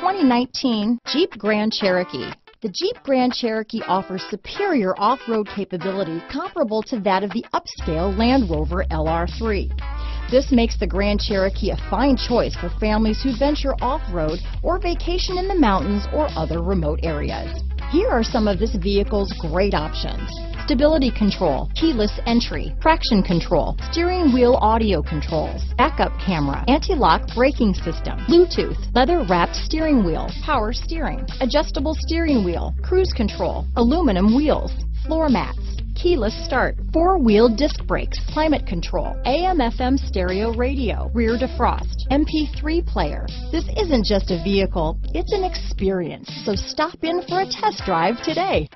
2019 Jeep Grand Cherokee. The Jeep Grand Cherokee offers superior off-road capability comparable to that of the upscale Land Rover LR3. This makes the Grand Cherokee a fine choice for families who venture off-road or vacation in the mountains or other remote areas. Here are some of this vehicle's great options. Stability control, keyless entry, traction control, steering wheel audio controls, backup camera, anti-lock braking system, Bluetooth, leather wrapped steering wheel, power steering, adjustable steering wheel, cruise control, aluminum wheels, floor mats, keyless start, four-wheel disc brakes, climate control, AM FM stereo radio, rear defrost, MP3 player. This isn't just a vehicle, it's an experience. So stop in for a test drive today.